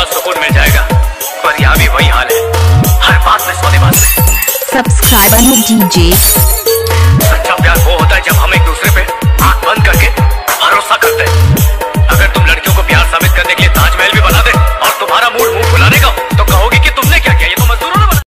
थोड़ा सुकून मिल जाएगा। पर यहाँ भी वही हाल है। हर बात में सौदेबाज में सब्सक्राइबर डीजे सच्चा प्यार वो होता है जब हम एक दूसरे पे आँख बंद करके भरोसा करते हैं। अगर तुम लड़कियों को प्यार साबित करने के लिए ताजमहल भी